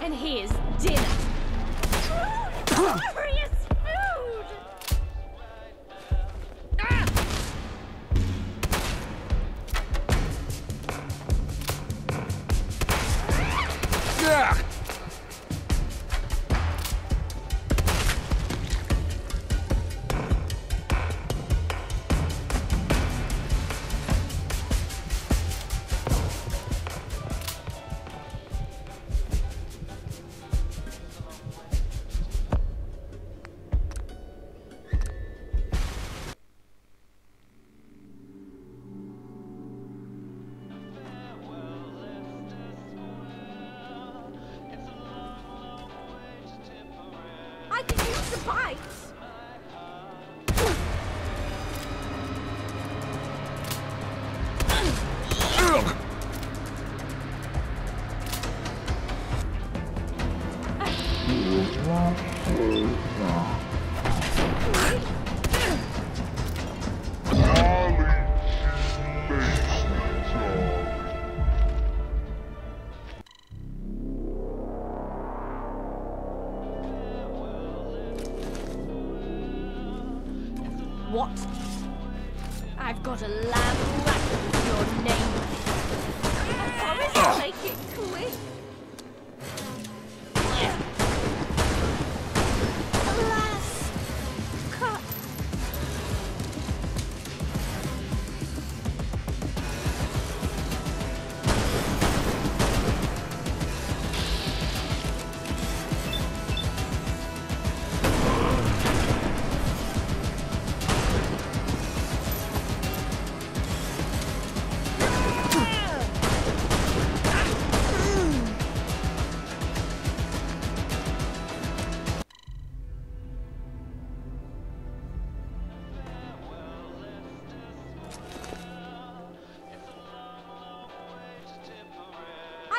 And here's dinner.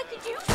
I could use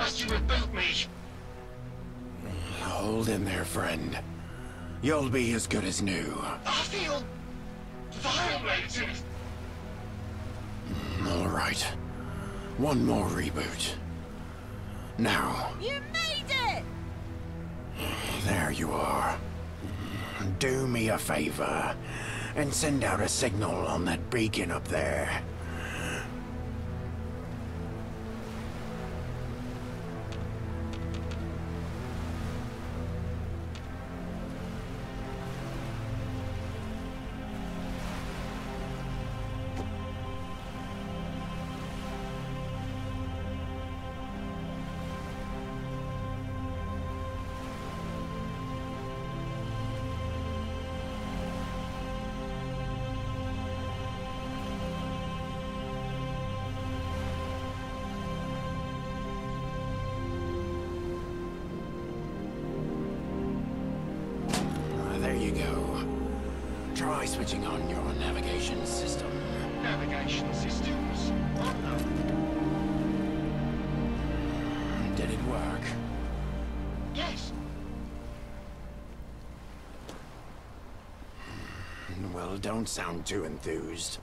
trust you would boot me. Hold in there, friend. You'll be as good as new. I feel violated. Mm, all right. One more reboot. Now, You made it! there you are. Do me a favor and send out a signal on that beacon up there. Don't sound too enthused.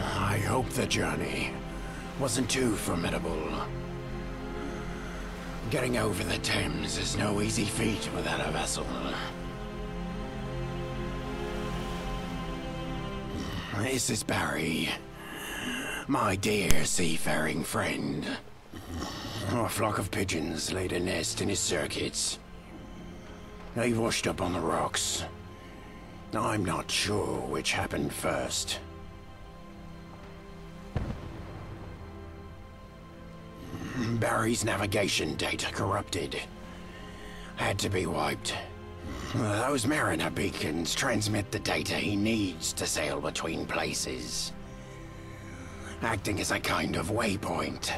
I hope the journey wasn't too formidable. Getting over the Thames is no easy feat without a vessel. This is Barry. My dear seafaring friend. A flock of pigeons laid a nest in his circuits. They washed up on the rocks. I'm not sure which happened first. Barry's navigation data corrupted. Had to be wiped. Those Mariner beacons transmit the data he needs to sail between places. Acting as a kind of waypoint.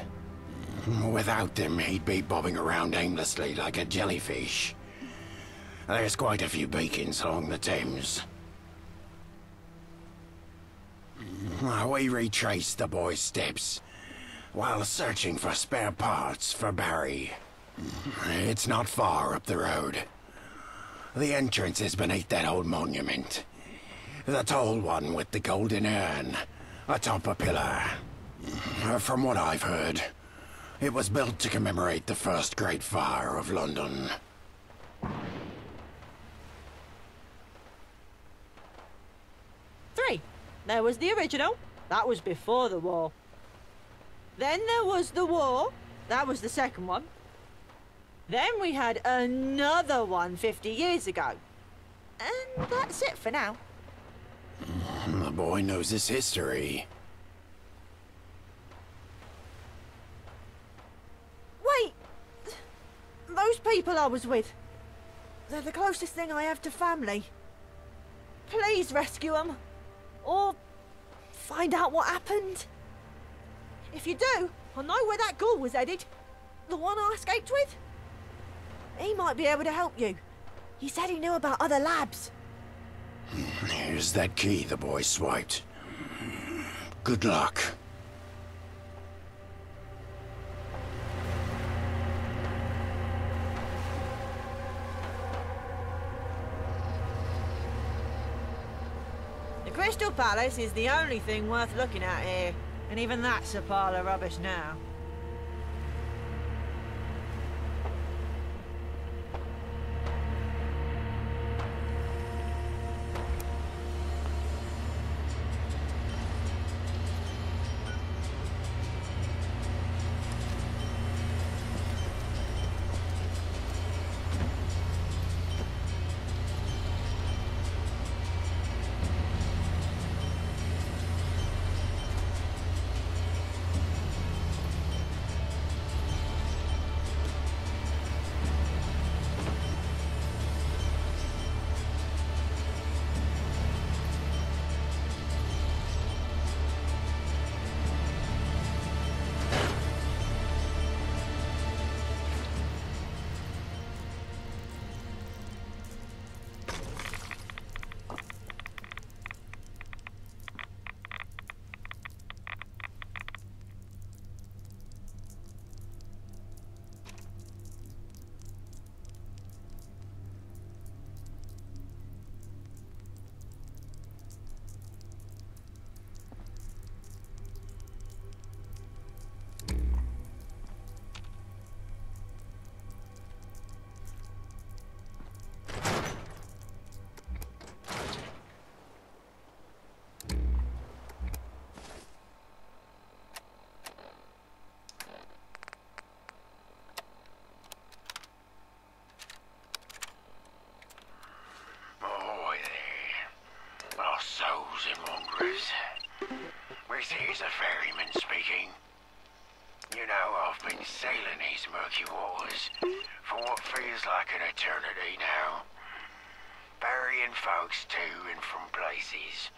Without them, he'd be bobbing around aimlessly like a jellyfish. There's quite a few beacons along the Thames. We retraced the boy's steps while searching for spare parts for Barry. It's not far up the road. The entrance is beneath that old monument. The tall one with the golden urn a pillar. From what I've heard, it was built to commemorate the first great fire of London. Three. There was the original. That was before the war. Then there was the war. That was the second one. Then we had another one 50 years ago. And that's it for now. Mm, the boy knows his history. Wait! Those people I was with. They're the closest thing I have to family. Please rescue them. Or find out what happened. If you do, I'll know where that ghoul was headed. The one I escaped with. He might be able to help you. He said he knew about other labs. Here's that key the boy swiped. Good luck. The Crystal Palace is the only thing worth looking at here. And even that's a pile of rubbish now. This is a ferryman speaking. You know, I've been sailing these murky waters for what feels like an eternity now. Burying folks to and from places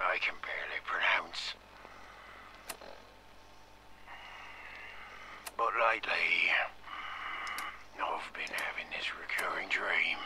I can barely pronounce. But lately, I've been having this recurring dream.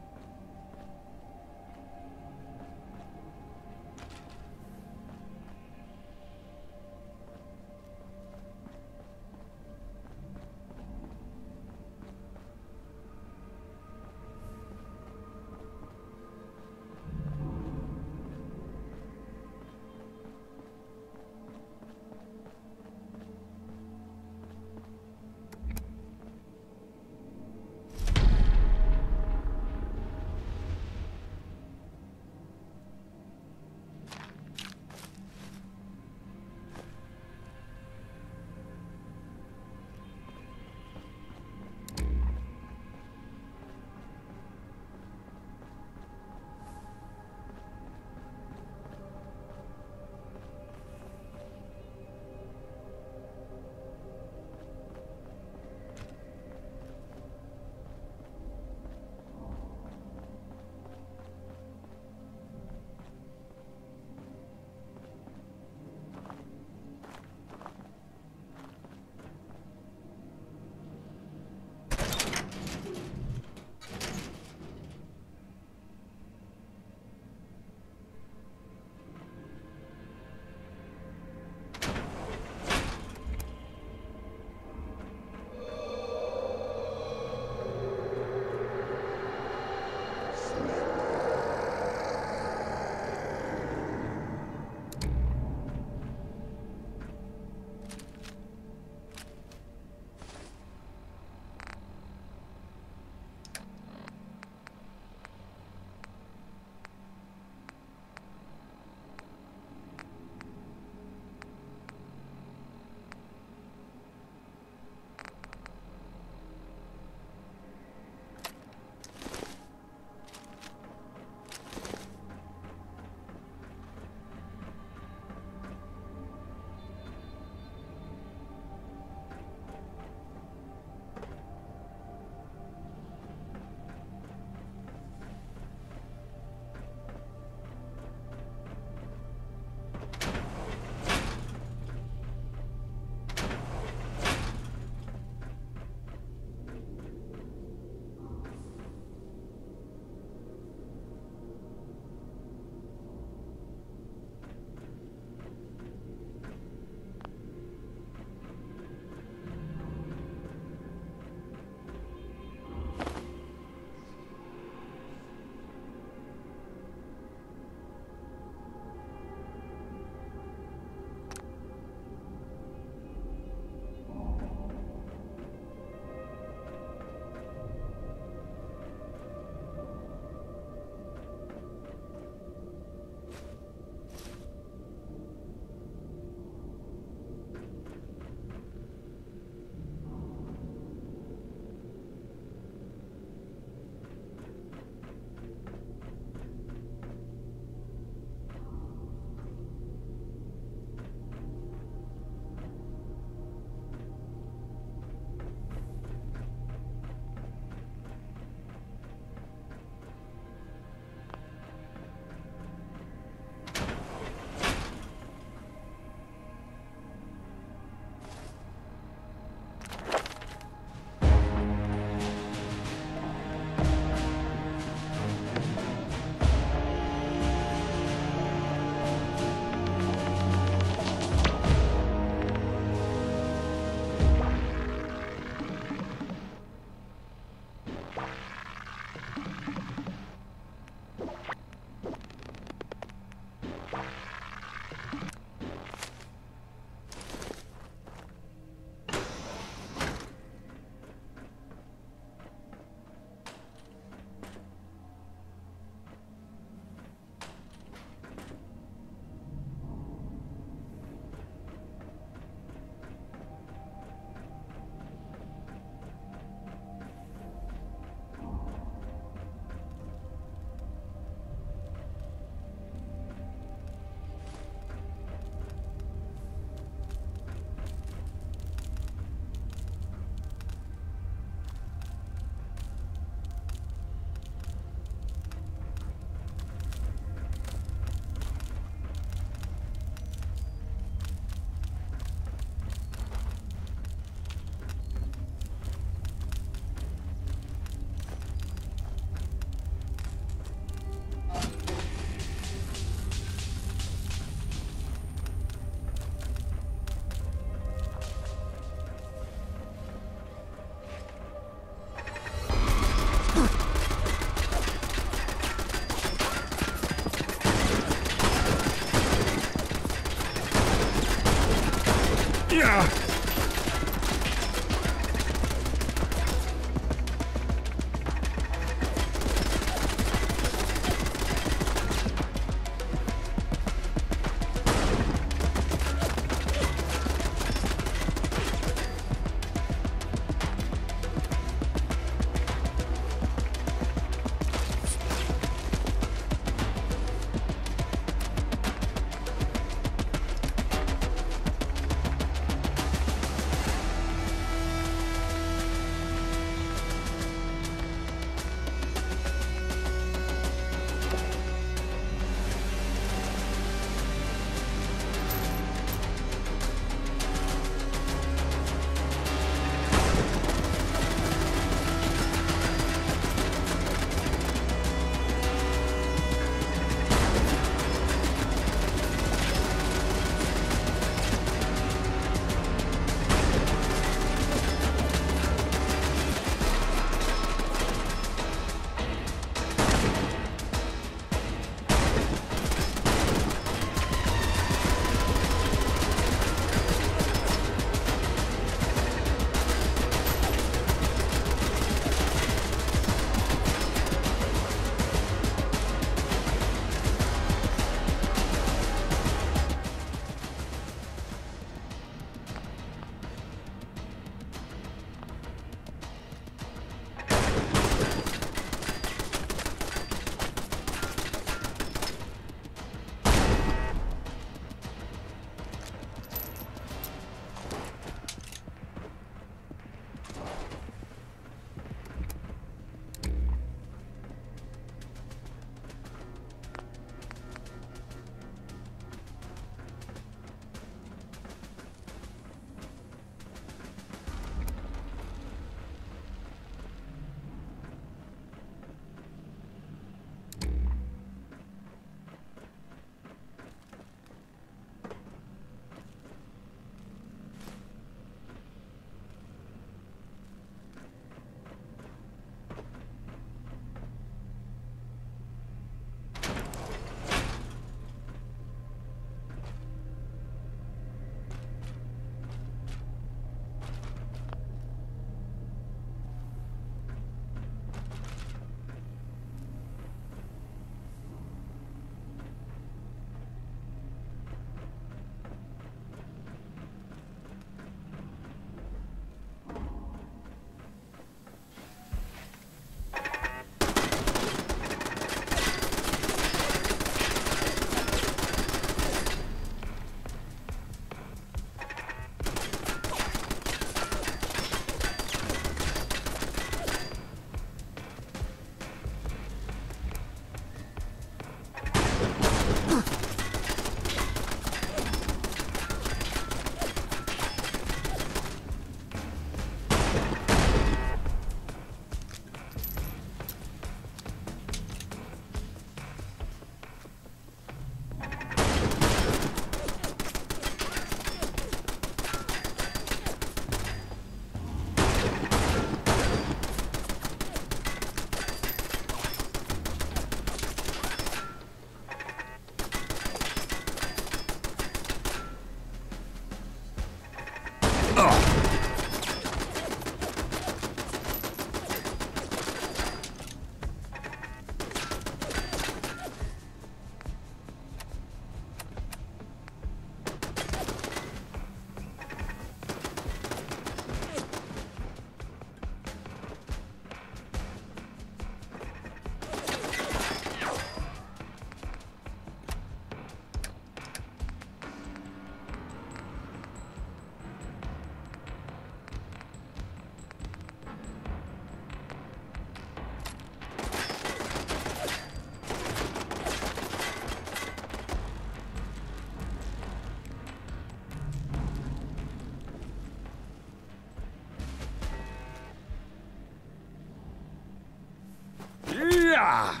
Yeah!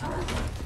Sure.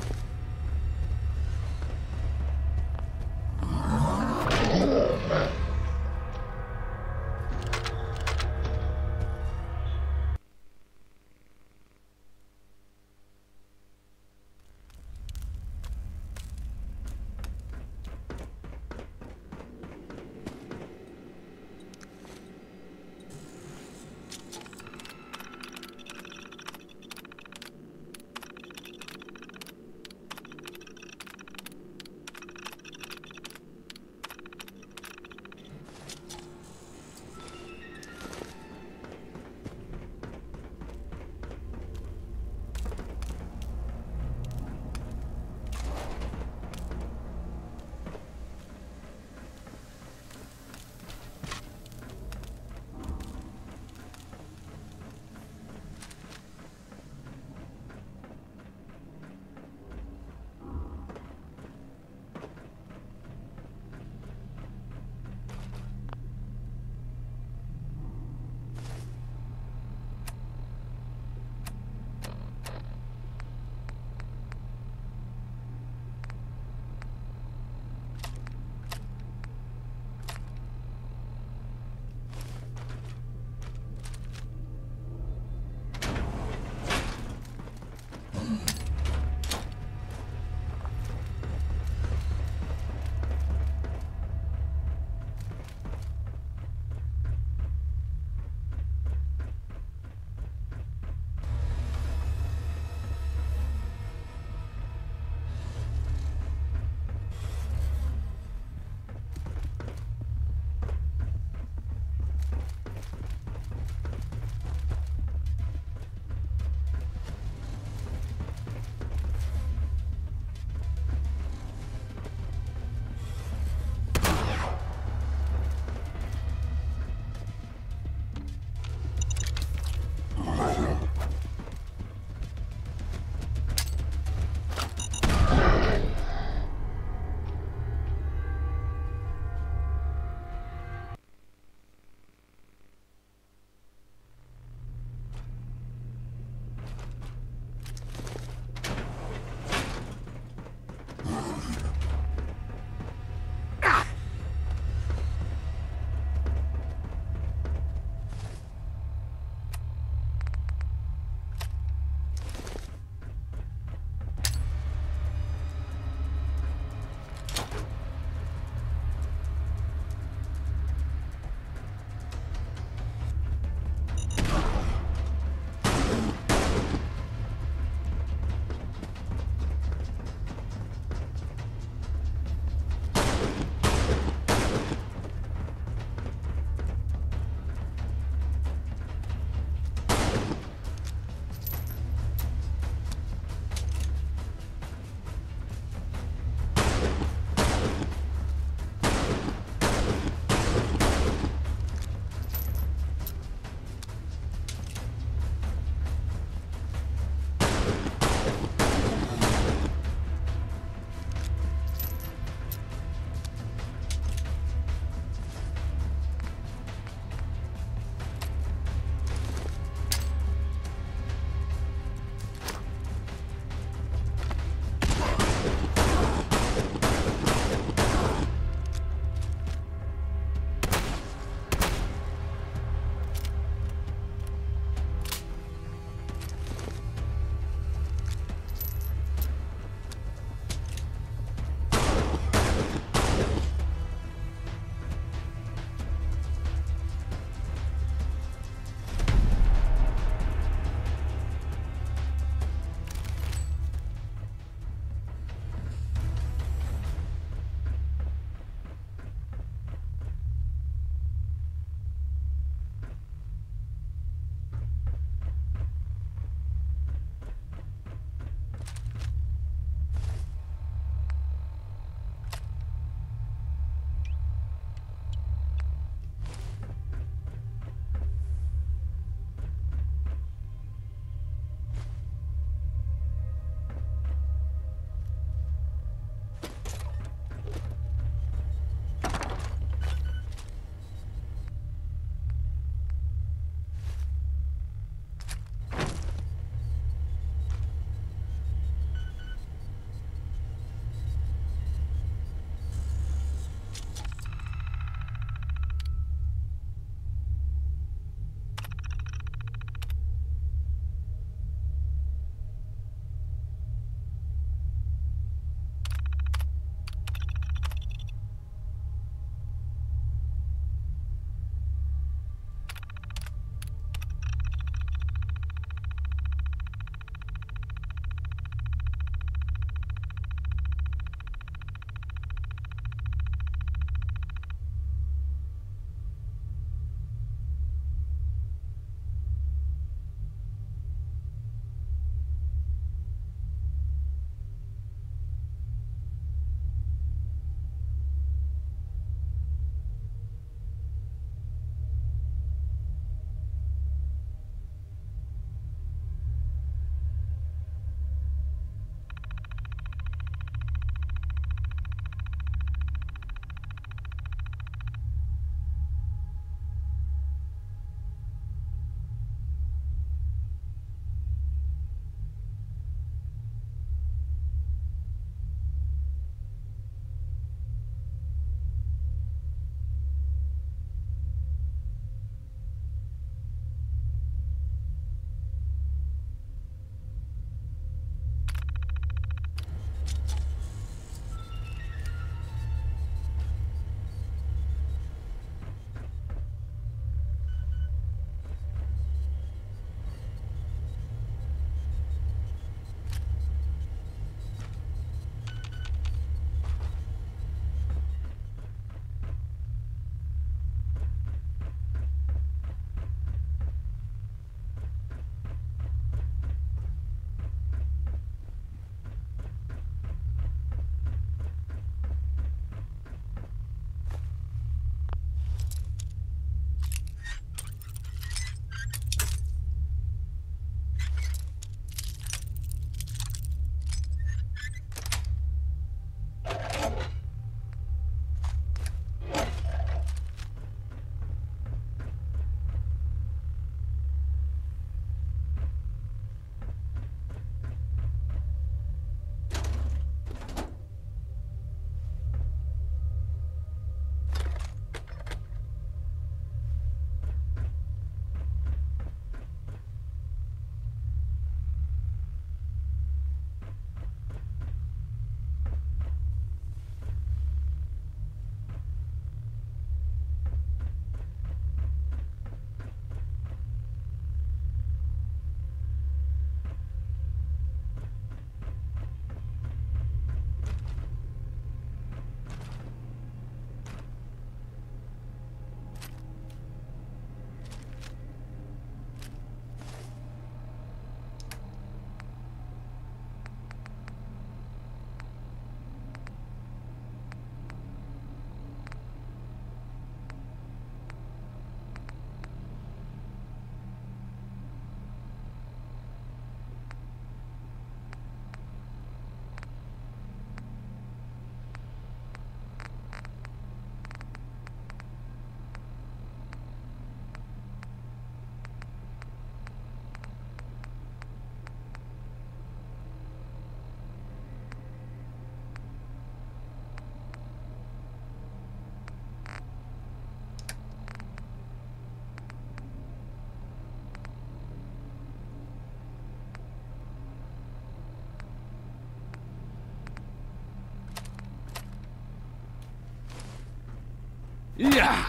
Yeah.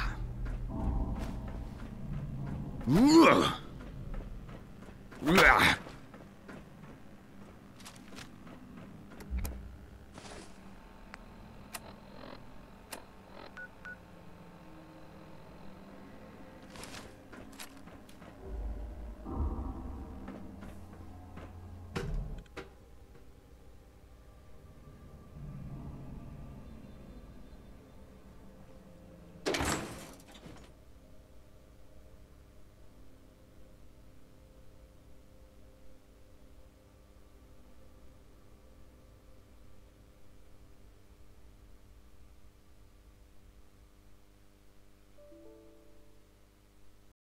Ugh. Ugh.